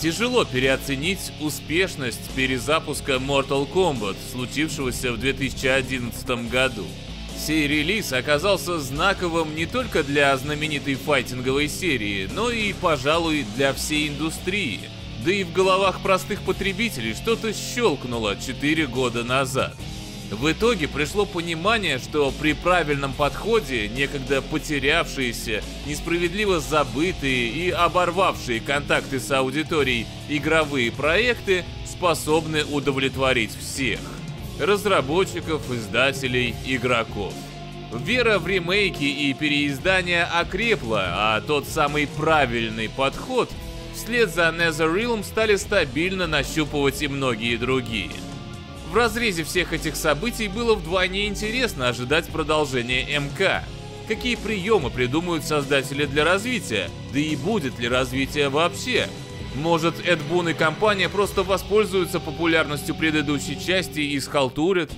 Тяжело переоценить успешность перезапуска Mortal Kombat, случившегося в 2011 году. Сей релиз оказался знаковым не только для знаменитой файтинговой серии, но и, пожалуй, для всей индустрии. Да и в головах простых потребителей что-то щелкнуло 4 года назад. В итоге пришло понимание, что при правильном подходе некогда потерявшиеся, несправедливо забытые и оборвавшие контакты с аудиторией игровые проекты способны удовлетворить всех разработчиков, издателей, игроков. Вера в ремейки и переиздания окрепла, а тот самый правильный подход вслед за NetherRealm стали стабильно нащупывать и многие другие. В разрезе всех этих событий было вдвойне интересно ожидать продолжения МК. Какие приемы придумают создатели для развития, да и будет ли развитие вообще, может, Эд Бун и компания просто воспользуются популярностью предыдущей части и схалтурят?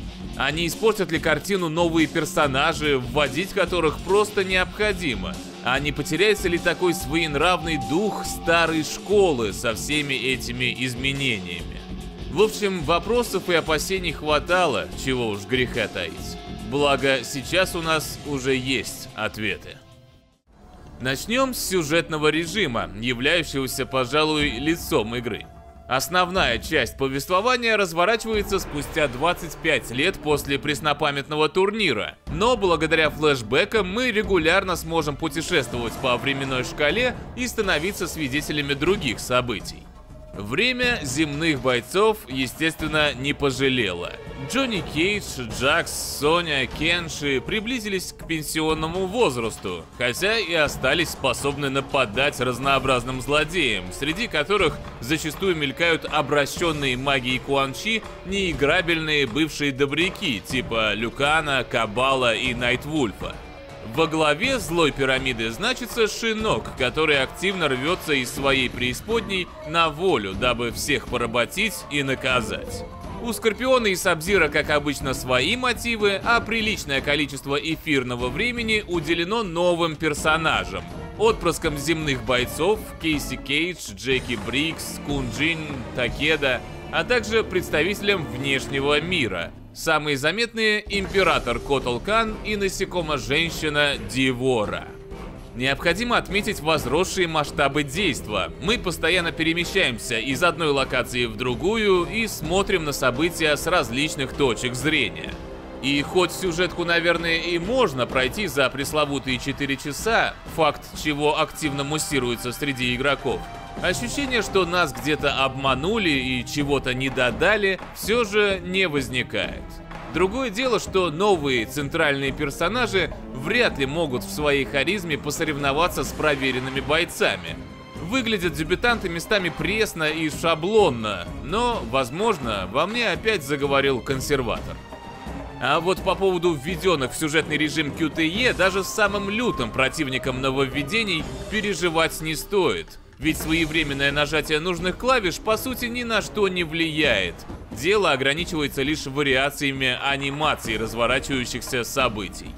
Не испортят ли картину новые персонажи, вводить которых просто необходимо? А не потеряется ли такой своенравный дух старой школы со всеми этими изменениями? В общем, вопросов и опасений хватало, чего уж греха таить. Благо, сейчас у нас уже есть ответы. Начнем с сюжетного режима, являющегося, пожалуй, лицом игры. Основная часть повествования разворачивается спустя 25 лет после преснопамятного турнира, но благодаря флешбекам мы регулярно сможем путешествовать по временной шкале и становиться свидетелями других событий. Время земных бойцов, естественно, не пожалело. Джонни Кейдж, Джакс, Соня, Кенши приблизились к пенсионному возрасту, хотя и остались способны нападать разнообразным злодеям, среди которых зачастую мелькают обращенные магией Куанчи неиграбельные бывшие добряки типа Люкана, Кабала и Найтвульфа. Во главе злой пирамиды значится Шинок, который активно рвется из своей преисподней на волю, дабы всех поработить и наказать. У Скорпиона и Сабзира, как обычно, свои мотивы, а приличное количество эфирного времени уделено новым персонажам. Отпрыском земных бойцов Кейси Кейдж, Джеки Брикс, Кунджин, Такеда, а также представителям внешнего мира – Самые заметные – император Котолкан и насекомо-женщина Дивора. Необходимо отметить возросшие масштабы действа. Мы постоянно перемещаемся из одной локации в другую и смотрим на события с различных точек зрения. И хоть сюжетку, наверное, и можно пройти за пресловутые 4 часа, факт чего активно муссируется среди игроков, Ощущение, что нас где-то обманули и чего-то не додали, все же не возникает. Другое дело, что новые центральные персонажи вряд ли могут в своей харизме посоревноваться с проверенными бойцами. Выглядят дебютанты местами пресно и шаблонно, но, возможно, во мне опять заговорил консерватор. А вот по поводу введенных в сюжетный режим QTE, даже с самым лютым противником нововведений переживать не стоит. Ведь своевременное нажатие нужных клавиш по сути ни на что не влияет. Дело ограничивается лишь вариациями анимаций разворачивающихся событий.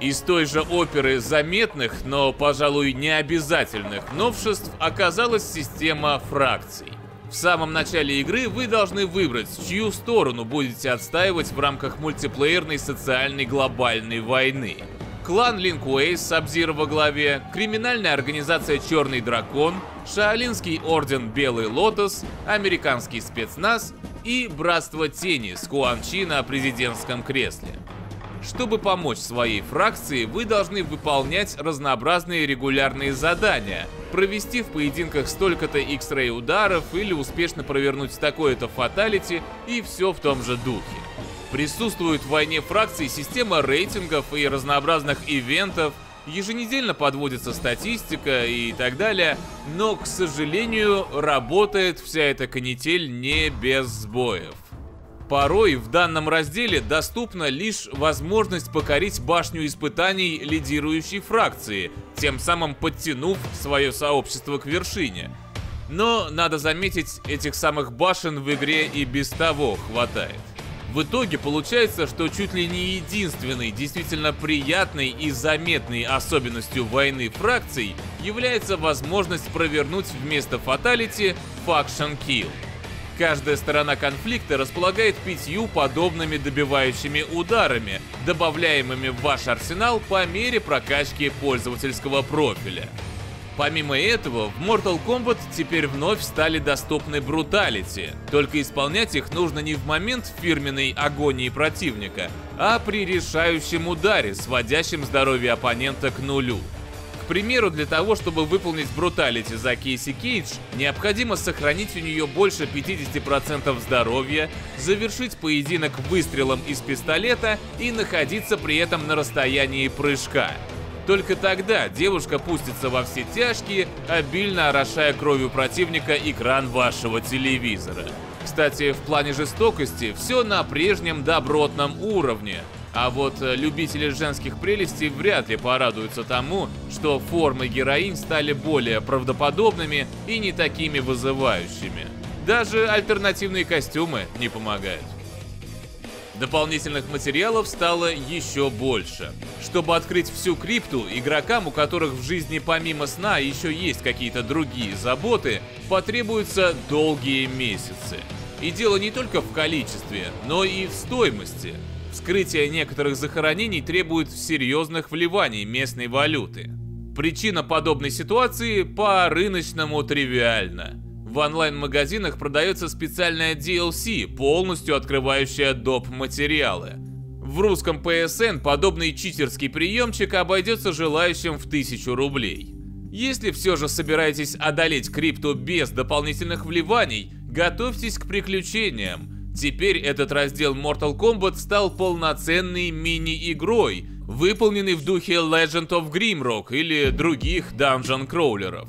Из той же оперы заметных, но, пожалуй, необязательных новшеств оказалась система фракций. В самом начале игры вы должны выбрать, чью сторону будете отстаивать в рамках мультиплеерной социальной глобальной войны клан Линкуэй с Сабзира во главе, криминальная организация Черный Дракон, Шаолинский орден Белый Лотос, американский спецназ и Братство Тени с Куанчи на президентском кресле. Чтобы помочь своей фракции, вы должны выполнять разнообразные регулярные задания, провести в поединках столько-то X-Ray ударов или успешно провернуть такое-то фаталити и все в том же духе. Присутствует в войне фракций система рейтингов и разнообразных ивентов, еженедельно подводится статистика и так далее, но, к сожалению, работает вся эта канитель не без сбоев. Порой в данном разделе доступна лишь возможность покорить башню испытаний лидирующей фракции, тем самым подтянув свое сообщество к вершине. Но, надо заметить, этих самых башен в игре и без того хватает. В итоге получается, что чуть ли не единственной действительно приятной и заметной особенностью войны фракций является возможность провернуть вместо фаталити Faction Kill. Каждая сторона конфликта располагает пятью подобными добивающими ударами, добавляемыми в ваш арсенал по мере прокачки пользовательского профиля. Помимо этого, в Mortal Kombat теперь вновь стали доступны бруталити, только исполнять их нужно не в момент фирменной агонии противника, а при решающем ударе, сводящем здоровье оппонента к нулю. К примеру, для того, чтобы выполнить бруталити за Кейси Кейдж, необходимо сохранить у нее больше 50% здоровья, завершить поединок выстрелом из пистолета и находиться при этом на расстоянии прыжка. Только тогда девушка пустится во все тяжкие, обильно орошая кровью противника экран вашего телевизора. Кстати, в плане жестокости все на прежнем добротном уровне. А вот э, любители женских прелестей вряд ли порадуются тому, что формы героинь стали более правдоподобными и не такими вызывающими. Даже альтернативные костюмы не помогают. Дополнительных материалов стало еще больше. Чтобы открыть всю крипту, игрокам, у которых в жизни помимо сна еще есть какие-то другие заботы, потребуются долгие месяцы. И дело не только в количестве, но и в стоимости. Вскрытие некоторых захоронений требует серьезных вливаний местной валюты. Причина подобной ситуации по-рыночному тривиальна. В онлайн-магазинах продается специальная DLC, полностью открывающая доп. материалы. В русском PSN подобный читерский приемчик обойдется желающим в 1000 рублей. Если все же собираетесь одолеть крипту без дополнительных вливаний, готовьтесь к приключениям. Теперь этот раздел Mortal Kombat стал полноценной мини-игрой, выполненный в духе Legend of Grimrock или других данжен-кроулеров.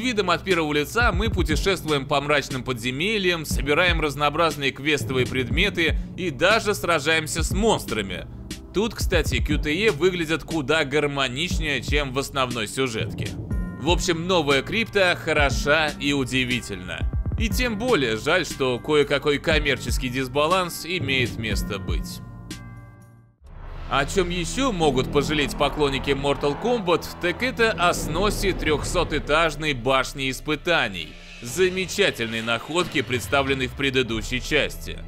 Видом от первого лица мы путешествуем по мрачным подземельям, собираем разнообразные квестовые предметы и даже сражаемся с монстрами. Тут, кстати, QTE выглядят куда гармоничнее, чем в основной сюжетке. В общем, новая крипта хороша и удивительна. И тем более жаль, что кое-какой коммерческий дисбаланс имеет место быть. О чем еще могут пожалеть поклонники Mortal Kombat, так это о сносе 300-этажной башни испытаний. Замечательной находки, представленной в предыдущей части.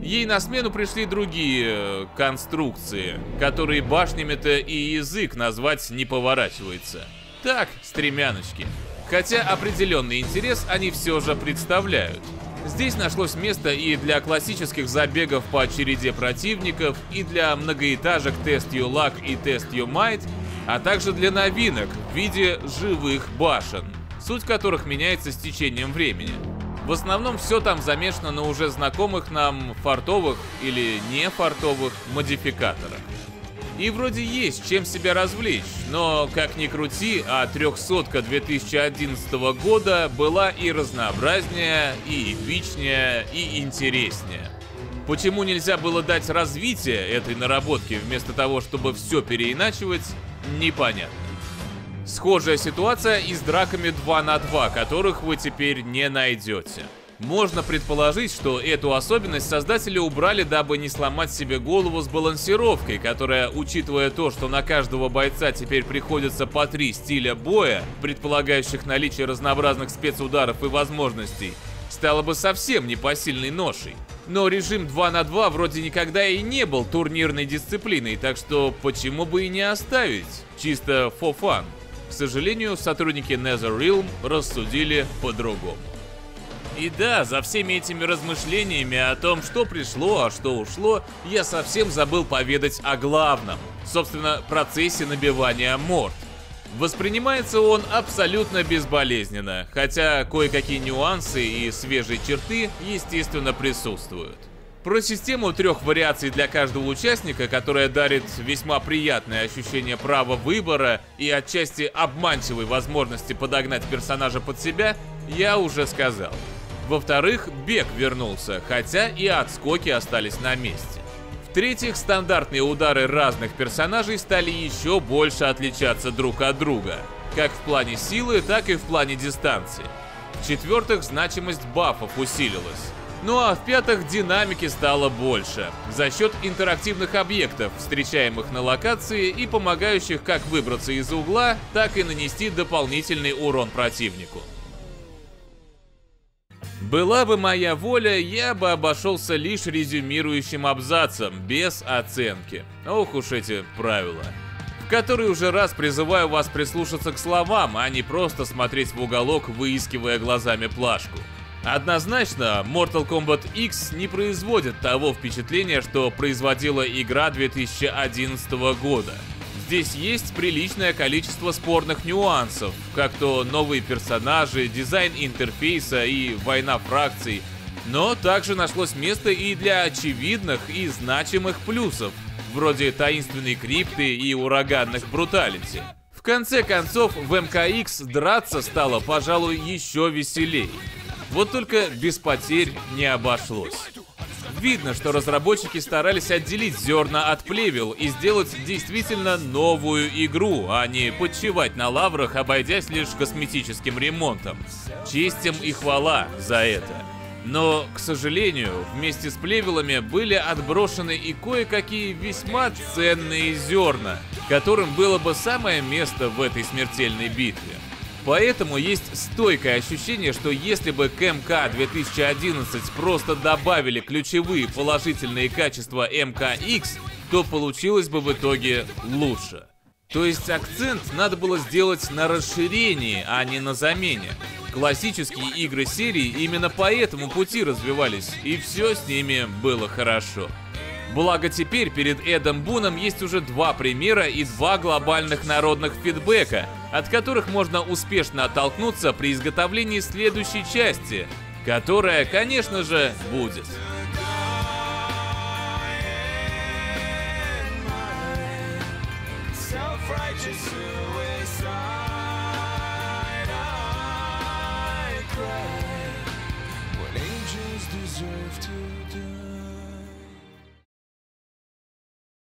Ей на смену пришли другие э, конструкции, которые башнями-то и язык назвать не поворачивается. Так, стремяночки. Хотя определенный интерес они все же представляют. Здесь нашлось место и для классических забегов по череде противников, и для многоэтажек Test Your Luck и Test Your Might, а также для новинок в виде живых башен, суть которых меняется с течением времени. В основном все там замешано на уже знакомых нам фартовых или не фартовых модификаторах. И вроде есть чем себя развлечь, но как ни крути, а трехсотка 2011 года была и разнообразнее, и эпичнее, и интереснее. Почему нельзя было дать развитие этой наработке вместо того, чтобы все переиначивать, непонятно. Схожая ситуация и с драками 2 на 2, которых вы теперь не найдете. Можно предположить, что эту особенность создатели убрали, дабы не сломать себе голову с балансировкой, которая, учитывая то, что на каждого бойца теперь приходится по три стиля боя, предполагающих наличие разнообразных спецударов и возможностей, стала бы совсем непосильной ношей. Но режим 2 на 2 вроде никогда и не был турнирной дисциплиной, так что почему бы и не оставить? Чисто for fun. К сожалению, сотрудники NetherRealm рассудили по-другому. И да, за всеми этими размышлениями о том, что пришло, а что ушло, я совсем забыл поведать о главном. Собственно, процессе набивания морд. Воспринимается он абсолютно безболезненно, хотя кое-какие нюансы и свежие черты, естественно, присутствуют. Про систему трех вариаций для каждого участника, которая дарит весьма приятное ощущение права выбора и отчасти обманчивой возможности подогнать персонажа под себя, я уже сказал. Во-вторых, бег вернулся, хотя и отскоки остались на месте. В-третьих, стандартные удары разных персонажей стали еще больше отличаться друг от друга, как в плане силы, так и в плане дистанции. В-четвертых, значимость бафов усилилась. Ну а в-пятых, динамики стало больше, за счет интерактивных объектов, встречаемых на локации и помогающих как выбраться из угла, так и нанести дополнительный урон противнику. Была бы моя воля, я бы обошелся лишь резюмирующим абзацем, без оценки. Ох уж эти правила. В который уже раз призываю вас прислушаться к словам, а не просто смотреть в уголок, выискивая глазами плашку. Однозначно, Mortal Kombat X не производит того впечатления, что производила игра 2011 года. Здесь есть приличное количество спорных нюансов, как то новые персонажи, дизайн интерфейса и война фракций, но также нашлось место и для очевидных и значимых плюсов, вроде таинственной крипты и ураганных бруталити. В конце концов, в МКХ драться стало, пожалуй, еще веселей. Вот только без потерь не обошлось. Видно, что разработчики старались отделить зерна от плевел и сделать действительно новую игру, а не подчевать на лаврах, обойдясь лишь косметическим ремонтом. Честь им и хвала за это. Но, к сожалению, вместе с плевелами были отброшены и кое-какие весьма ценные зерна, которым было бы самое место в этой смертельной битве. Поэтому есть стойкое ощущение, что если бы к МК 2011 просто добавили ключевые положительные качества МКX, то получилось бы в итоге лучше. То есть акцент надо было сделать на расширении, а не на замене. Классические игры серии именно по этому пути развивались, и все с ними было хорошо. Благо теперь перед Эдом Буном есть уже два примера и два глобальных народных фидбэка, от которых можно успешно оттолкнуться при изготовлении следующей части, которая, конечно же, будет. deserve to die.